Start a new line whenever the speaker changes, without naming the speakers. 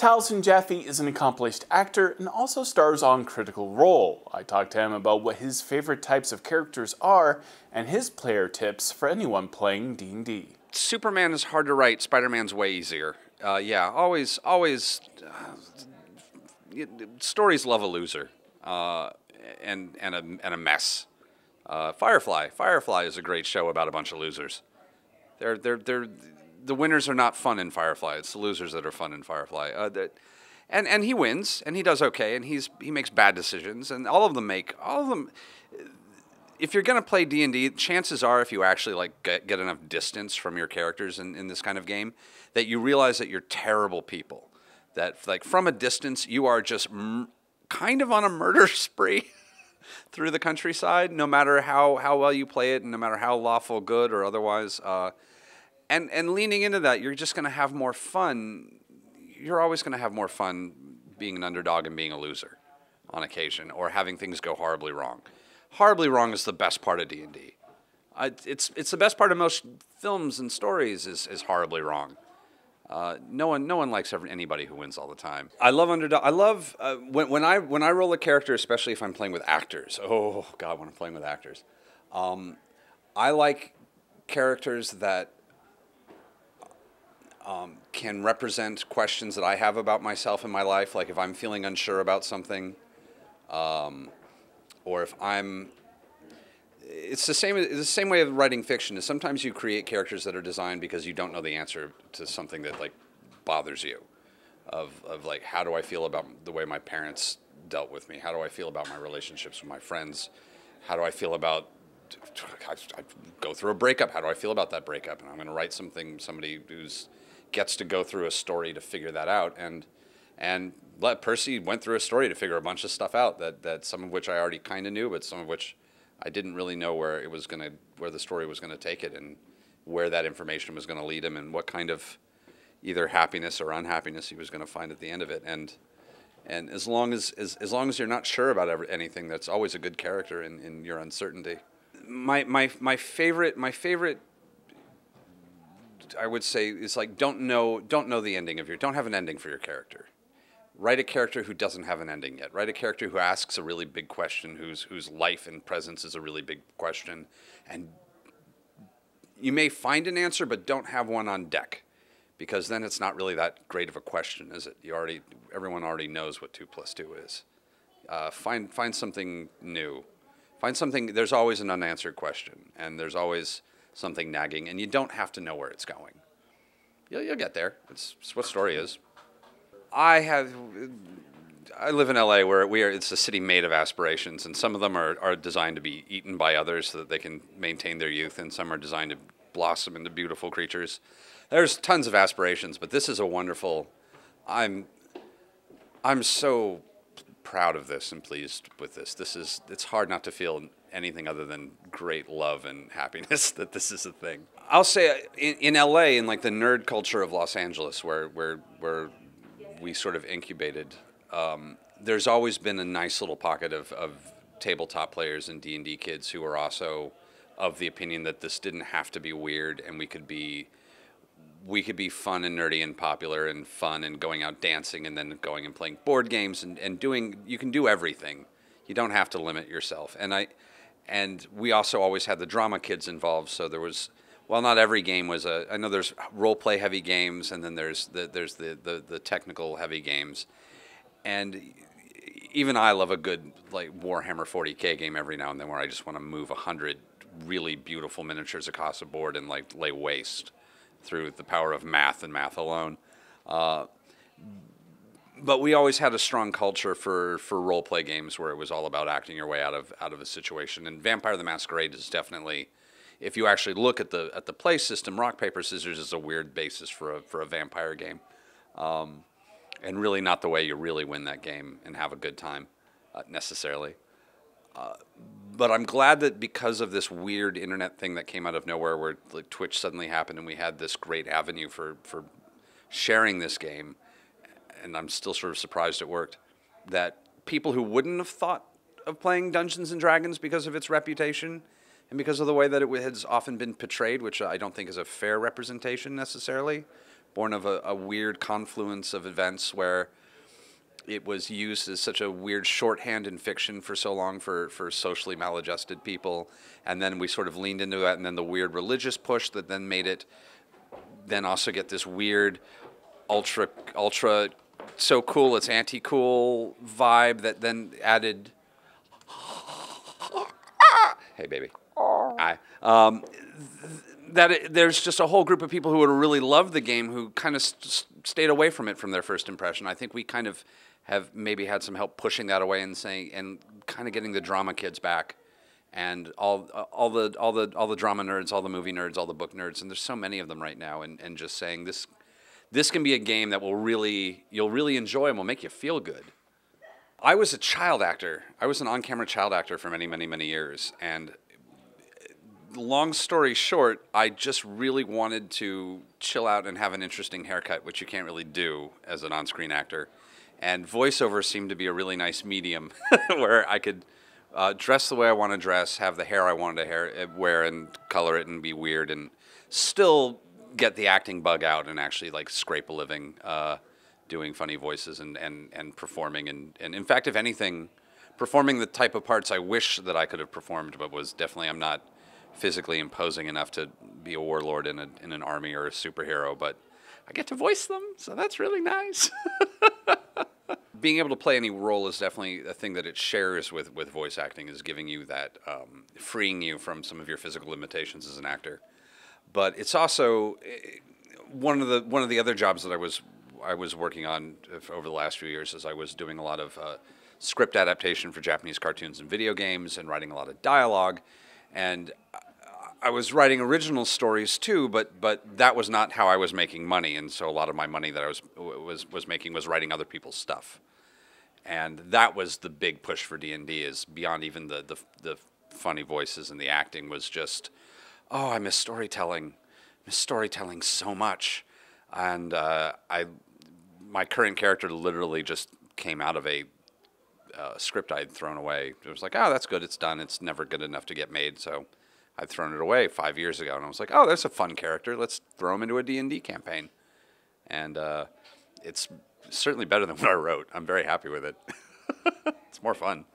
Taliesin Jaffe is an accomplished actor and also stars on Critical Role. I talked to him about what his favorite types of characters are and his player tips for anyone playing D&D.
Superman is hard to write. Spider-Man's way easier. Uh, yeah, always, always. Uh, stories love a loser, uh, and and a and a mess. Uh, Firefly. Firefly is a great show about a bunch of losers. They're they're they're the winners are not fun in Firefly. It's the losers that are fun in Firefly. Uh, that, and and he wins and he does okay and he's he makes bad decisions and all of them make all of them. If you're gonna play D and D, chances are if you actually like get, get enough distance from your characters in, in this kind of game, that you realize that you're terrible people. That like from a distance you are just kind of on a murder spree. through the countryside, no matter how, how well you play it, and no matter how lawful good or otherwise. Uh, and and leaning into that, you're just going to have more fun. You're always going to have more fun being an underdog and being a loser on occasion, or having things go horribly wrong. Horribly wrong is the best part of D and D. It's it's the best part of most films and stories is is horribly wrong. Uh, no one, no one likes anybody who wins all the time. I love underdog. I love uh, when, when I when I roll a character, especially if I'm playing with actors. Oh God, when I'm playing with actors, um, I like characters that um, can represent questions that I have about myself in my life. Like if I'm feeling unsure about something, um, or if I'm, it's the same. It's the same way of writing fiction. Is sometimes you create characters that are designed because you don't know the answer to something that like bothers you. Of of like how do I feel about the way my parents dealt with me? How do I feel about my relationships with my friends? How do I feel about I, I go through a breakup. How do I feel about that breakup? And I'm going to write something. Somebody who's gets to go through a story to figure that out. And and let Percy went through a story to figure a bunch of stuff out that, that some of which I already kind of knew, but some of which I didn't really know where it was gonna where the story was gonna take it and where that information was gonna lead him and what kind of either happiness or unhappiness he was gonna find at the end of it. And and as long as as, as long as you're not sure about every, anything, that's always a good character in, in your uncertainty. My my my favorite my favorite I would say is like don't know don't know the ending of your don't have an ending for your character. Write a character who doesn't have an ending yet. Write a character who asks a really big question, whose whose life and presence is a really big question, and you may find an answer, but don't have one on deck, because then it's not really that great of a question, is it? You already everyone already knows what two plus two is. Uh, find find something new. Find something. There's always an unanswered question, and there's always something nagging, and you don't have to know where it's going. You'll, you'll get there. It's, it's what story is. I have. I live in LA where we are. It's a city made of aspirations, and some of them are, are designed to be eaten by others so that they can maintain their youth, and some are designed to blossom into beautiful creatures. There's tons of aspirations, but this is a wonderful. I'm. I'm so proud of this and pleased with this. This is. It's hard not to feel anything other than great love and happiness that this is a thing. I'll say uh, in, in LA, in like the nerd culture of Los Angeles, where where where we sort of incubated, um, there's always been a nice little pocket of, of tabletop players and D and D kids who are also of the opinion that this didn't have to be weird and we could be we could be fun and nerdy and popular and fun and going out dancing and then going and playing board games and, and doing you can do everything you don't have to limit yourself and i and we also always had the drama kids involved. So there was, well, not every game was a. I know there's role play heavy games, and then there's the there's the the, the technical heavy games, and even I love a good like Warhammer 40k game every now and then, where I just want to move a hundred really beautiful miniatures across a board and like lay waste through the power of math and math alone. Uh, but we always had a strong culture for for role play games where it was all about acting your way out of out of a situation. And Vampire the Masquerade is definitely, if you actually look at the at the play system, rock paper scissors is a weird basis for a for a vampire game, um, and really not the way you really win that game and have a good time, uh, necessarily. Uh, but I'm glad that because of this weird internet thing that came out of nowhere, where like Twitch suddenly happened, and we had this great avenue for for sharing this game and I'm still sort of surprised it worked, that people who wouldn't have thought of playing Dungeons and Dragons because of its reputation and because of the way that it has often been portrayed, which I don't think is a fair representation necessarily, born of a, a weird confluence of events where it was used as such a weird shorthand in fiction for so long for, for socially maladjusted people. And then we sort of leaned into that, and then the weird religious push that then made it then also get this weird ultra ultra so cool it's anti cool vibe that then added hey baby hi um, that it, there's just a whole group of people who would really love the game who kind of st- stayed away from it from their first impression. I think we kind of have maybe had some help pushing that away and saying and kind of getting the drama kids back and all all the all the all the drama nerds, all the movie nerds, all the book nerds, and there's so many of them right now and, and just saying this this can be a game that will really you'll really enjoy and will make you feel good. I was a child actor. I was an on-camera child actor for many, many, many years, and long story short, I just really wanted to chill out and have an interesting haircut, which you can't really do as an on-screen actor. And voiceover seemed to be a really nice medium where I could uh, dress the way I want to dress, have the hair I wanted to hair, uh, wear, and color it and be weird, and still get the acting bug out and actually like scrape a living uh, doing funny voices and, and, and performing. And, and in fact, if anything, performing the type of parts I wish that I could have performed, but was definitely I'm not physically imposing enough to be a warlord in, a, in an army or a superhero, but I get to voice them, so that's really nice. Being able to play any role is definitely a thing that it shares with, with voice acting, is giving you that, um, freeing you from some of your physical limitations as an actor. But it's also eh, one of the one of the other jobs that I was I was working on over the last few years is I was doing a lot of uh, script adaptation for Japanese cartoons and video games and writing a lot of dialogue. And I was writing original stories too, but but that was not how I was making money, and so a lot of my money that I was was was making was writing other people's stuff, and that was the big push for D and D. Is beyond even the, the the funny voices and the acting was just, oh, I miss storytelling, miss storytelling so much, and uh, I my current character literally just came out of a uh, script I'd thrown away. It was like, oh, that's good, it's done, it's never good enough to get made, so I'd thrown it away five years ago, and I was like, oh, that's a fun character. Let's throw him into a D&D campaign. And uh, it's certainly better than what I wrote. I'm very happy with it. it's more fun.